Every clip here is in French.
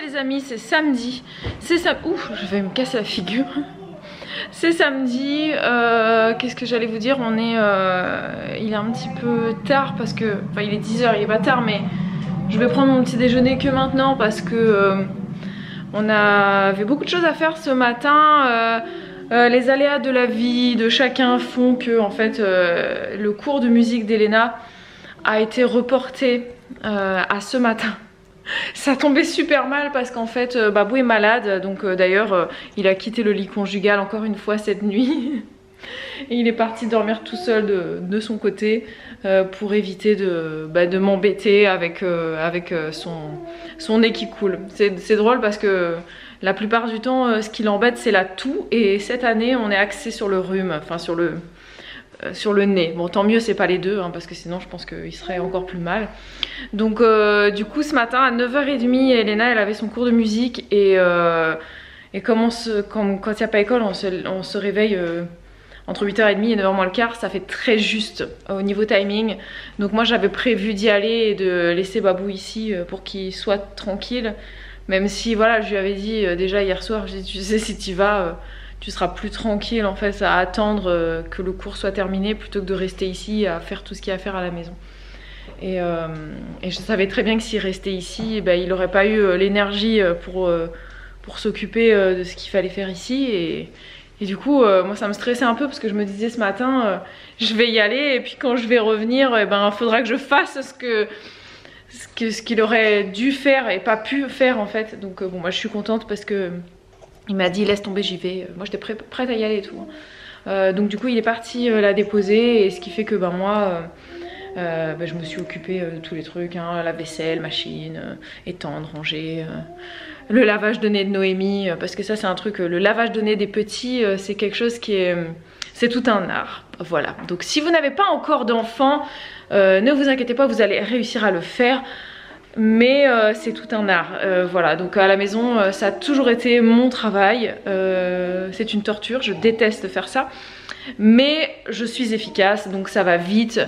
les amis, c'est samedi. C'est. Ouf, je vais me casser la figure. C'est samedi. euh, Qu'est-ce que j'allais vous dire? On est. euh, il est un petit peu tard parce que. Enfin, il est 10h, il est pas tard, mais je vais prendre mon petit déjeuner que maintenant parce que. euh, on avait beaucoup de choses à faire ce matin. les aléas de la vie de chacun font que en fait le cours de musique d'Elena a été reporté à ce matin. Ça tombait super mal parce qu'en fait euh, Babou est malade. Donc euh, d'ailleurs euh, il a quitté le lit conjugal encore une fois cette nuit. Et il est parti dormir tout seul de, son côté pour éviter de, bah, m'embêter avec, son, son nez qui coule. C'est drôle parce que la plupart du temps ce qui l'embête c'est la toux. Et cette année on est axé sur le rhume, enfin sur le, sur le nez. Bon, tant mieux, c'est pas les deux, hein, parce que sinon, je pense qu'il serait encore plus mal. Donc, euh, du coup, ce matin, à 9h30, Elena, elle avait son cours de musique. Et, euh, et comme on se, quand il n'y a pas école, on se, on se réveille euh, entre 8h30 et 9h moins le quart. Ça fait très juste euh, au niveau timing. Donc, moi, j'avais prévu d'y aller et de laisser Babou ici euh, pour qu'il soit tranquille. Même si, voilà, je lui avais dit euh, déjà hier soir, j'ai dit, tu sais, si tu vas. Tu seras plus tranquille en fait à attendre euh, que le cours soit terminé plutôt que de rester ici à faire tout ce qu'il y a à faire à la maison. Et, euh, je savais très bien que s'il restait ici, eh ben, il n'aurait pas eu euh, l'énergie pour, pour s'occuper de ce qu'il fallait faire ici. Et, du coup, moi ça me stressait un peu parce que je me disais ce matin, je vais y aller et puis quand je vais revenir, il ben, faudra que je fasse ce que ce qu'il aurait dû faire et pas pu faire en fait. Donc bon, moi je suis contente parce que il m'a dit laisse tomber, j'y vais. Moi j'étais prêt- prête à y aller et tout. Euh, donc du coup il est parti euh, la déposer et ce qui fait que ben moi euh, ben, je me suis occupée de tous les trucs, hein, la vaisselle, machine, étendre, ranger, le lavage de nez de Noémie, parce que ça c'est un truc, le lavage de nez des petits c'est quelque chose qui est... c'est tout un art. Voilà. Donc si vous n'avez pas encore d'enfant, ne vous inquiétez pas, vous allez réussir à le faire mais euh, c'est tout un art. Euh, voilà, donc à la maison, euh, ça a toujours été mon travail. C'est une torture, je déteste faire ça. Mais je suis efficace, donc ça va vite.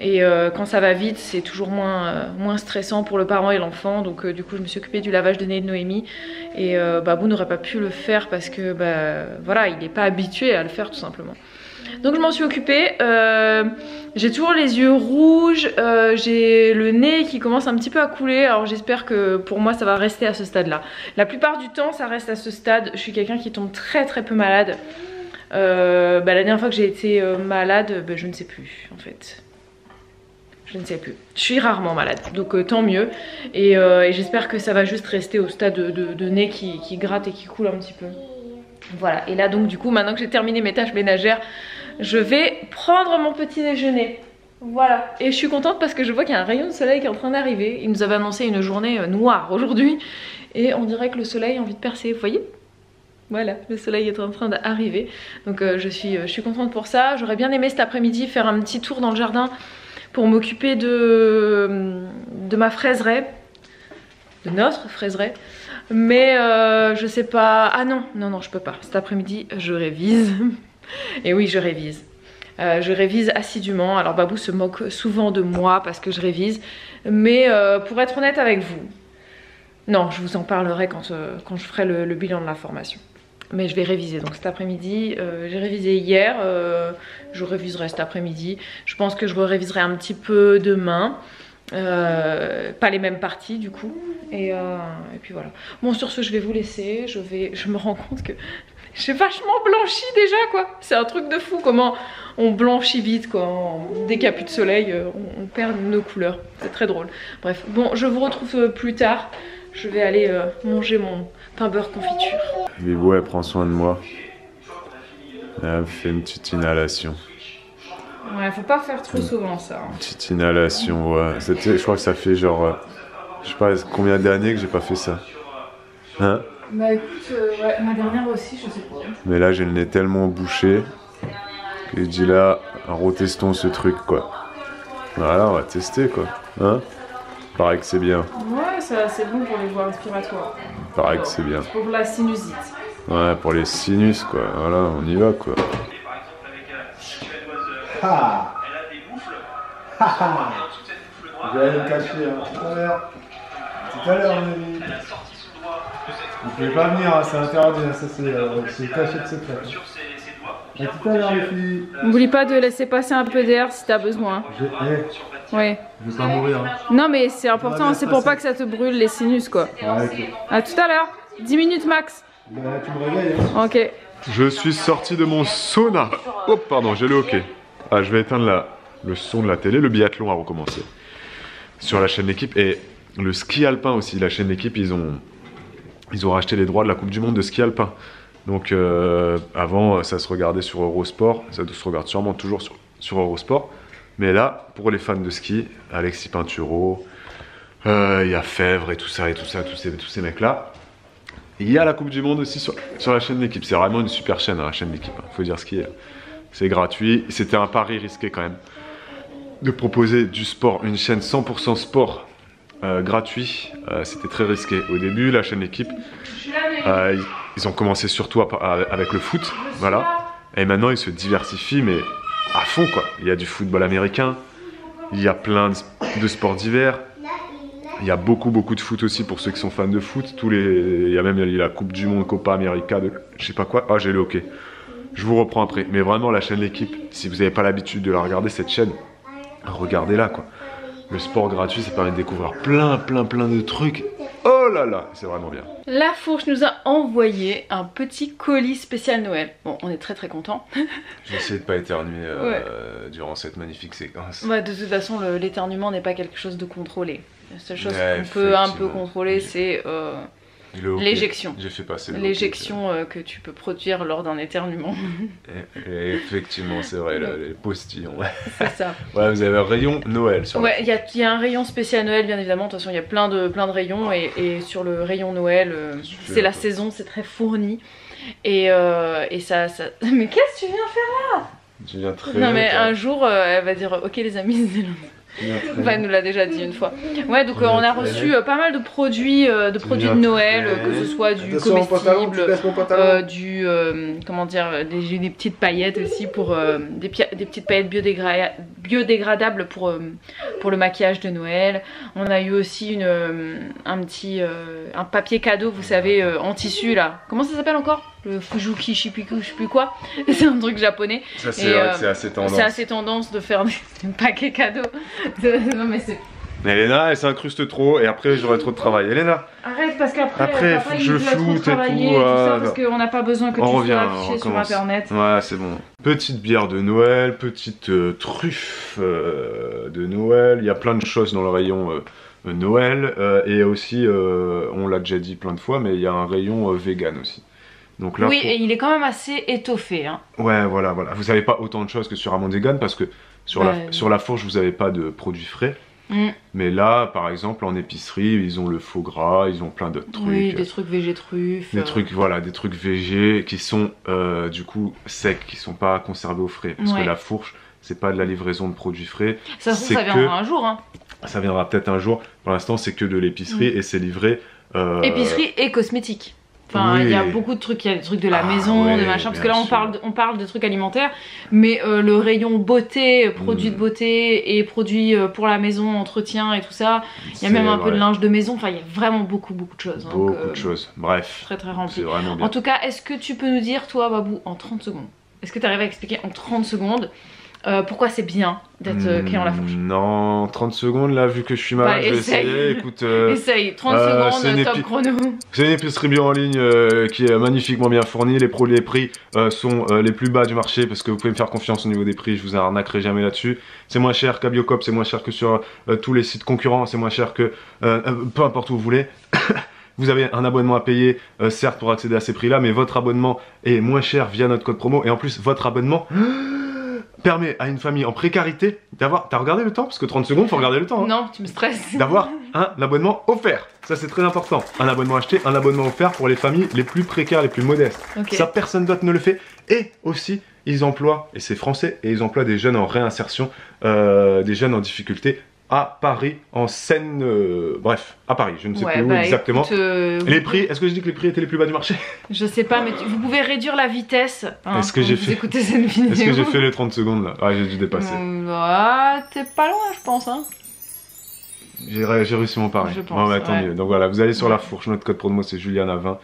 Et quand ça va vite, c'est toujours moins, moins stressant pour le parent et l'enfant. Donc du coup, je me suis occupée du lavage de nez de Noémie. Et Babou n'aurait pas pu le faire parce que, bah, voilà, il n'est pas habitué à le faire tout simplement. Donc je m'en suis occupée. Euh, j'ai toujours les yeux rouges, euh, j'ai le nez qui commence un petit peu à couler. Alors j'espère que pour moi ça va rester à ce stade-là. La plupart du temps ça reste à ce stade. Je suis quelqu'un qui tombe très très peu malade. Euh, bah, la dernière fois que j'ai été malade, bah, je ne sais plus en fait. Je ne sais plus. Je suis rarement malade, donc tant mieux. Et, j'espère que ça va juste rester au stade de, de- de nez qui, qui gratte et qui coule un petit peu. Voilà, et là donc du coup, maintenant que j'ai terminé mes tâches ménagères, je vais prendre mon petit déjeuner. Voilà, et je suis contente parce que je vois qu'il y a un rayon de soleil qui est en train d'arriver. Il nous avait annoncé une journée euh, noire aujourd'hui, et on dirait que le soleil a envie de percer, vous voyez? Voilà, le soleil est en train d'arriver. Donc euh, je, suis, euh, je suis contente pour ça. J'aurais bien aimé cet après-midi faire un petit tour dans le jardin pour m'occuper de, de ma fraiseraie, de notre fraiseraie. Mais euh, je sais pas. Ah non, non, non, je peux pas. Cet après-midi, je révise. Et oui, je révise. Euh, je révise assidûment. Alors Babou se moque souvent de moi parce que je révise. Mais euh, pour être honnête avec vous, non, je vous en parlerai quand, euh, je ferai le, bilan de la formation. Mais je vais réviser. Donc cet après-midi, j'ai révisé hier. je réviserai cet après-midi. Je pense que je réviserai un petit peu demain. Pas les mêmes parties du coup. Et, et puis voilà. Bon, sur ce, je vais vous laisser. Je, vais, je me rends compte que j'ai vachement blanchi déjà quoi. C'est un truc de fou comment on blanchit vite quoi. Dès qu'il n'y a plus de soleil, euh, on, on perd nos couleurs. C'est très drôle. Bref, bon, je vous retrouve euh, plus tard. Je vais aller euh, manger mon pain beurre confiture. Bibou, elle prend soin de moi. Elle fait une petite inhalation. Ouais, faut pas faire trop souvent ça. hein. Une petite inhalation, ouais. Je crois que ça fait genre. euh, je sais pas combien d'années que j'ai pas fait ça. Hein? Bah écoute, ouais, ma dernière aussi, je sais pas. Mais là, j'ai le nez tellement bouché que je dis là, retestons ce truc quoi. Voilà, on va tester quoi. Hein Pareil que c'est bien. Ouais, ça c'est bon pour les voies respiratoires. Pareil que c'est bien. Pour la sinusite. Ouais, pour les sinus quoi. Voilà, on y va quoi. Ah Ah ah Je vais aller me cacher hein. tout à l'heure. Tout à l'heure, mon ami. Vous pouvez pas venir, hein, c'est interdit, hein, ça c'est euh, c'est cachette secrète. A tout à l'heure les filles. N'oublie pas de laisser passer un peu d'air si t'as besoin. Je, eh, je vais pas mourir. Hein. Non mais c'est important, c'est pour pas que ça te brûle les sinus quoi. Ouais. À tout à l'heure. 10 minutes max. Bah, tu me réveilles. Hein. Ok. Je suis sorti de mon sauna. Oh pardon, j'ai le hockey. Ah, je vais éteindre la, le son de la télé. Le biathlon a recommencé sur la chaîne L'équipe et le ski alpin aussi. La chaîne L'équipe, ils ont ils ont racheté les droits de la Coupe du Monde de ski alpin. Donc euh, avant, ça se regardait sur Eurosport. Ça se regarde sûrement toujours sur, Eurosport. Mais là, pour les fans de ski, Alexis Pinturo, euh, il y a Fèvre et tout ça et tout ça, tous ces, tous ces mecs-là. Il y a la Coupe du Monde aussi sur, sur la chaîne L'équipe. C'est vraiment une super chaîne, hein, la chaîne L'équipe. Il faut dire ce qui est. C'est gratuit. C'était un pari risqué quand même de proposer du sport, une chaîne 100% sport euh, gratuit. Euh, C'était très risqué. Au début, la chaîne L'équipe, euh, ils, ont commencé surtout avec le foot. Voilà. Et maintenant, ils se diversifient, mais à fond quoi. Il y a du football américain, il y a plein de, sports d'hiver. Il y a beaucoup beaucoup de foot aussi pour ceux qui sont fans de foot. Tous les, il y a même la Coupe du Monde, Copa América, je sais pas quoi. Ah, j'ai le hockey. Je vous reprends après. Mais vraiment, la chaîne L'équipe, si vous n'avez pas l'habitude de la regarder, cette chaîne, regardez-la quoi. Le sport gratuit, ça permet de découvrir plein, plein, plein de trucs. Oh là là, c'est vraiment bien. La fourche nous a envoyé un petit colis spécial Noël. Bon, on est très très content. J'ai essayé de pas éternuer euh, durant cette magnifique séquence. Ouais, de toute façon, l'éternuement n'est pas quelque chose de contrôlé. La seule chose Ouais, qu'on peut un peu contrôler, c'est euh, Le L'éjection. J'ai fait passer le hockey, l'éjection euh, que tu peux produire lors d'un éternuement. Et, et effectivement, c'est vrai, le- les postillons. C'est ça. Ouais, vous avez un rayon Noël sur Ouais, il y a, il y a un rayon spécial Noël, bien évidemment. De toute façon, il y a plein de, plein de rayons. Et, et sur le rayon Noël, euh, c'est la saison, c'est très fourni. Et, euh, et ça, ça. Mais qu'est-ce que tu viens faire Tu viens très Non, mais un jour, euh, elle va dire Ok, les amis, c'est Enfin, elle nous l'a déjà dit une fois. Ouais, donc euh, on a reçu euh, pas mal de produits, euh, de produits de Noël, que ce soit du Attention, comestible, pantalon. euh, du euh, comment dire, des, des petites paillettes aussi pour euh, des, des petites paillettes biodégra- biodégradables pour euh, pour le maquillage de Noël. On a eu aussi une euh, un petit euh, un papier cadeau, vous savez, en tissu là. Comment ça s'appelle encore? Le fujuki, plus, je sais plus quoi. C'est un truc japonais. Ça, c'est euh, assez tendance. C'est assez tendance de faire des, paquets cadeaux. De- non mais c'est Mais Elena, elle s'incruste trop et après j'aurai trop de travail. Elena, Arrête parce qu'après Après, que il je floute et tout, tout euh, ça parce qu'on n'a pas besoin que on tu revient, sois on affiché sur internet. Ouais, c'est bon. Petite bière de Noël, petite euh, truffe euh, de Noël. Il y a plein de choses dans le rayon euh, euh, Noël. euh, et aussi, euh, on l'a déjà dit plein de fois, mais il y a un rayon euh, vegan aussi. Donc là, oui, pour- et il est quand même assez étoffé. Hein. ouais, voilà, voilà. Vous n'avez pas autant de choses que sur Amand Vegan parce que sur, la, Ouais. sur la fourche, vous n'avez pas de produits frais. Mm. Mais là, par exemple, en épicerie, ils ont le faux gras, ils ont plein d'autres trucs. Oui, des trucs végétruffes. Des euh, trucs, voilà, des trucs végés qui sont euh, du coup secs, qui sont pas conservés au frais. Parce Ouais. que la fourche, c'est pas de la livraison de produits frais. Ça ça que- viendra un jour. Hein. Ça viendra peut-être un jour. Pour l'instant, c'est que de l'épicerie et c'est livré. euh, Mm. Épicerie et cosmétique. Enfin, oui. il y a beaucoup de trucs, il y a des trucs de la Ah, maison, ouais, des machins, parce que là on sûr. parle, de, on parle de trucs alimentaires, mais euh, le rayon beauté, produits Mm. de beauté et produits euh, pour la maison, entretien et tout ça, il y a même un peu de linge de maison, enfin il y a vraiment beaucoup beaucoup de choses. donc, Beaucoup euh, de choses. Bref, Très très c'est rempli. vraiment bien. En tout cas, est-ce que tu peux nous dire, toi, Babou, en 30 secondes, est-ce que tu arrives à expliquer en 30 secondes euh, pourquoi c'est bien d'être euh, client à la fourche Hmm, Non, 30 secondes là, vu que je suis malade, Bah, je vais essaye. essayer. Écoute, euh, Essaye, 30 euh, secondes, top chrono. C'est une épicerie bio en ligne qui est magnifiquement bien fournie. Les les prix sont les plus bas du marché parce que vous pouvez me faire confiance au niveau des prix. Je vous arnaquerai jamais là-dessus. C'est moins cher qu'à Biocop, c'est moins cher que sur tous les sites concurrents, c'est moins cher que peu importe où vous voulez. Vous avez un abonnement à payer, euh, certes, pour accéder à ces prix-là, mais votre abonnement est moins cher via notre code promo. Et en plus, votre abonnement permet à une famille en précarité d'avoir. T'as regardé le temps? Parce que 30 secondes, faut regarder le temps. hein Non, tu me stresses. d'avoir un abonnement offert. Ça c'est très important. Un abonnement acheté, un abonnement offert pour les familles les plus précaires, les plus modestes. Ça personne d'autre ne le fait. Et aussi, ils emploient, et c'est français, et ils emploient des jeunes en réinsertion, euh, des jeunes en difficulté à Paris, en Seine, euh, bref, à Paris, je ne sais Ouais, plus où bah, exactement. écoute, euh, Les prix, est-ce que je dis que les prix étaient les plus bas du marché? Je sais pas, mais tu- vous pouvez réduire la vitesse. hein, Est-ce que j'ai fait- cette vidéo. Est-ce que j'ai fait les 30 secondes là? Ah, j'ai dû dépasser. Mm, ah, T'es pas loin, je pense. Hein. J'ai ré- j'ai réussi mon pari. Je pense, Ouais, ouais, ouais. Donc voilà, vous allez sur la Ouais. fourche, notre code promo c'est Juliana20.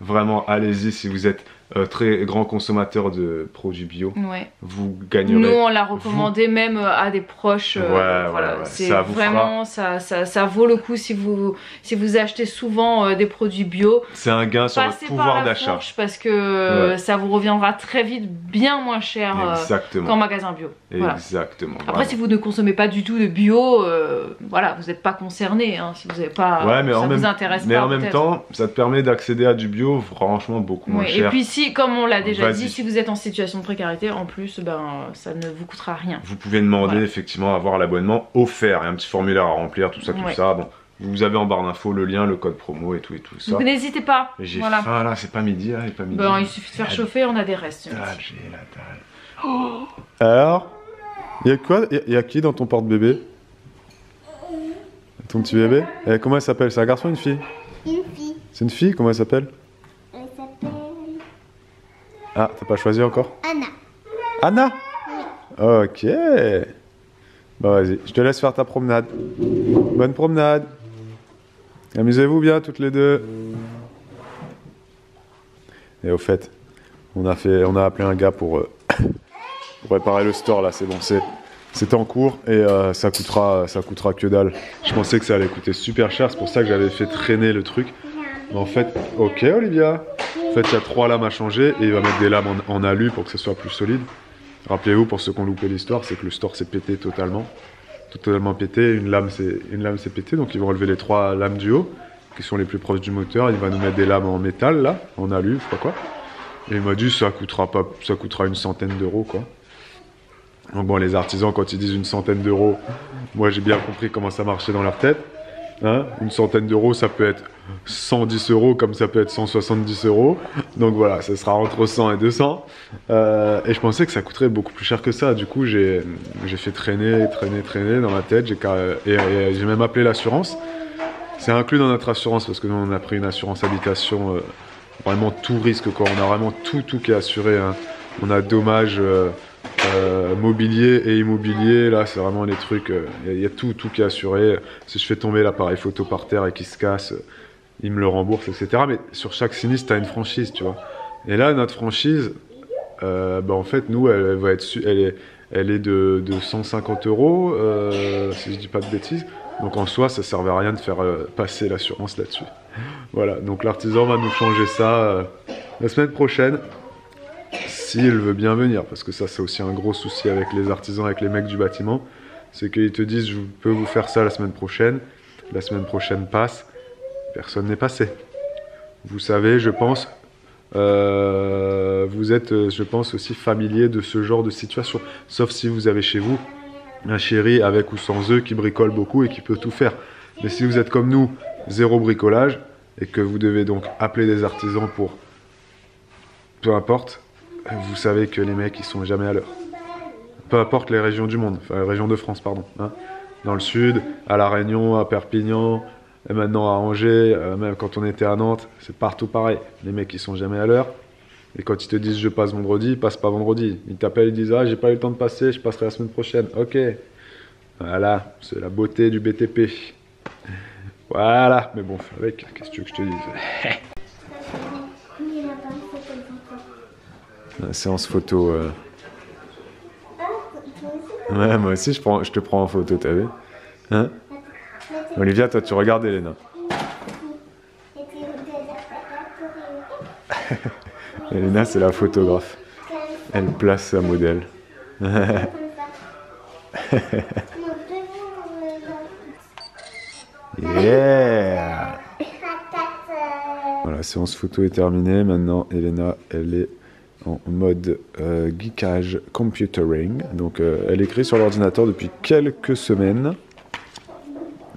Vraiment, allez-y si vous êtes euh, très grand consommateur de produits bio. Ouais. Vous gagnerez. Nous, on l'a recommandé même euh, à des proches. euh, Ouais, voilà. ouais. C'est vraiment, ça, ça, ça vaut le coup si vous, si vous achetez souvent euh, des produits bio. C'est un gain sur Passez pouvoir d'achat. parce que ça vous reviendra très vite bien moins cher qu'en magasin bio. Voilà. Exactement. Après, vraiment. si vous ne consommez pas du tout de bio, voilà, vous n'êtes pas concerné. hein, si vous n'avez pas, mais ça en vous même, intéresse mais pas. en même temps, ça te permet d'accéder à du bio franchement beaucoup moins Ouais, et cher. puis si, comme on l'a déjà dit, si vous êtes en situation de précarité, en plus, ben, ça ne vous coûtera rien. Vous pouvez demander Voilà. effectivement à avoir l'abonnement offert. Il y a un petit formulaire à remplir, tout ça, tout Ouais. ça. Bon, vous avez en barre d'infos le lien, le code promo et tout et tout ça. Donc n'hésitez pas. Et J'ai Voilà. faim là, c'est pas midi là, c'est pas midi. Ben, il suffit de faire Ah, chauffer, on a des restes. dalle, j'ai la dalle. Alors Il y a quoi? Il y a qui dans ton porte-bébé? Ton petit bébé? Eh, Comment elle s'appelle? C'est un garçon ou une fille? Une fille. C'est une fille? Comment Elle s'appelle? Ah, t'as pas choisi encore Anna. Anna Ok. Bah vas-y, je te laisse faire ta promenade. Bonne promenade. Amusez-vous bien toutes les deux. Et au fait, on a fait, on a appelé un gars pour, euh, pour réparer le store là. C'est bon, c'est c'est en cours et euh, ça coûtera, ça coûtera que dalle. Je pensais que ça allait coûter super cher, c'est pour ça que j'avais fait traîner le truc. Mais en fait, ok Olivia. En fait, il y a trois lames à changer et il va mettre des lames en, alu pour que ce soit plus solide. Rappelez-vous, pour ceux qui ont loupé l'histoire, c'est que le store s'est pété totalement. Totalement pété, une lame s'est pétée, donc ils vont relever les trois lames du haut, qui sont les plus proches du moteur. Il va nous mettre des lames en métal, là, en alu, je sais quoi. Et il m'a dit, ça coûtera, pas, ça coûtera une centaine d'euros, quoi. Donc bon, les artisans, quand ils disent une centaine d'euros, moi j'ai bien compris comment ça marchait dans leur tête. Hein une centaine d'euros, ça peut être 110 euros comme ça peut être 170 euros. Donc voilà, ça sera entre 100 et 200. Euh, et je pensais que ça coûterait beaucoup plus cher que ça. Du coup, j'ai fait traîner, traîner, traîner dans ma tête. J'ai et, j'ai même appelé l'assurance. C'est inclus dans notre assurance parce que nous, on a pris une assurance habitation, euh, vraiment tout risque. Quoi. On a vraiment tout, tout qui est assuré. hein. On a dommages euh, euh, mobilier et immobilier. Là, c'est vraiment les trucs. euh, Il y, a- il y a tout, tout qui est assuré. Si je fais tomber l'appareil photo par terre et qu'il se casse, euh, ils me le remboursent, etc. Mais sur chaque sinistre, tu as une franchise, tu vois. Et là, notre franchise, euh, bah, en fait, nous, elle, va être, elle est, de, de 150 euros, euh, si je dis pas de bêtises. Donc en soi, ça servait à rien de faire euh, passer l'assurance là-dessus. Voilà, donc l'artisan va nous changer ça euh, la semaine prochaine, s'il veut bien venir, parce que ça, c'est aussi un gros souci avec les artisans, avec les mecs du bâtiment, c'est qu'ils te disent, je peux vous faire ça la semaine prochaine. La semaine prochaine passe, personne n'est passé. Vous savez, je pense, euh, vous êtes, je pense, aussi familier de ce genre de situation. Sauf si vous avez chez vous un chéri avec ou sans œufs qui bricole beaucoup et qui peut tout faire. Mais si vous êtes comme nous, zéro bricolage, et que vous devez donc appeler des artisans pour peu importe, vous savez que les mecs ils sont jamais à l'heure. Peu importe les régions du monde, enfin les régions de France, pardon. hein. Dans le sud, à La Réunion, à Perpignan, et maintenant à Angers, euh, même quand on était à Nantes, c'est partout pareil. Les mecs ils sont jamais à l'heure. Et quand ils te disent je passe vendredi, ils passent pas vendredi. Ils t'appellent, ils disent ah j'ai pas eu le temps de passer, je passerai la semaine prochaine. Ok. Voilà, c'est la beauté du BTP. Voilà, mais bon, avec, qu'est-ce que tu veux que je te dise Il n'a pas fait comme ça. La séance photo. euh. Ouais, moi aussi je, prends, je te prends en photo, t'as vu? Hein? Olivia, toi tu regardes Elena. Elena c'est la photographe. Elle place sa modèle. Yeah Voilà, séance photo est terminée. Maintenant, Elena, elle est en mode euh, geekage computering. Donc, euh, elle écrit sur l'ordinateur depuis quelques semaines.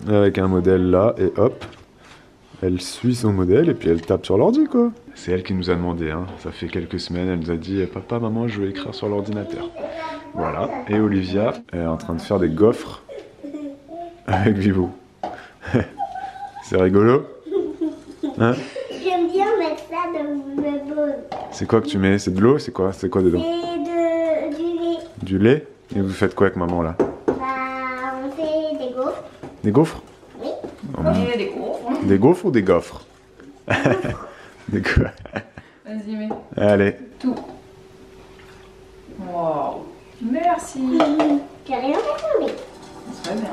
Avec un modèle là, et hop, elle suit son modèle et puis elle tape sur l'ordi, quoi. C'est elle qui nous a demandé, hein. ça fait quelques semaines, elle nous a dit Papa, maman, je veux écrire sur l'ordinateur. Voilà, et Olivia est en train de faire des gaufres avec Vivo. C'est rigolo Hein? C'est quoi que tu mets? C'est de l'eau? C'est quoi? C'est quoi dedans? C'est du lait. Du lait? Et vous faites quoi avec maman là? Bah, on fait des gaufres. Des gaufres? Oui. Oh, on fait des gaufres. Hein. Des gaufres ou des gaufres? Des quoi Vas-y, mets. Allez. Tout. Waouh. Merci. T'as rien fait, bien.